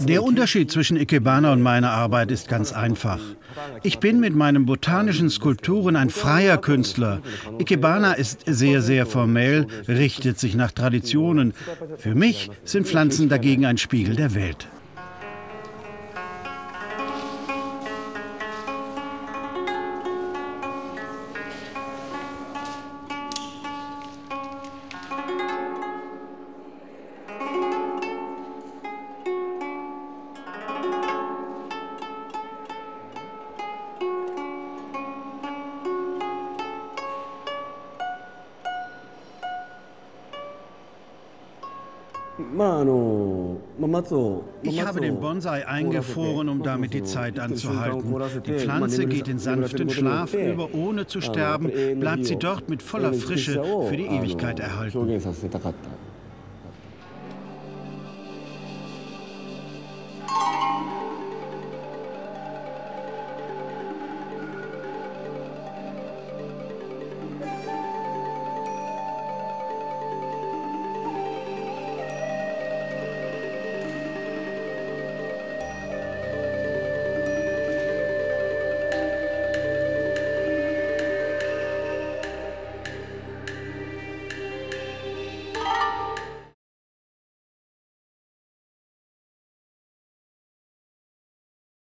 Der Unterschied zwischen Ikebana und meiner Arbeit ist ganz einfach. Ich bin mit meinen botanischen Skulpturen ein freier Künstler. Ikebana ist sehr, sehr formell, richtet sich nach Traditionen. Für mich sind Pflanzen dagegen ein Spiegel der Welt. Ich habe den Bonsai eingefroren, um damit die Zeit anzuhalten. Die Pflanze geht in sanften Schlaf über, ohne zu sterben, bleibt sie dort mit voller Frische für die Ewigkeit erhalten.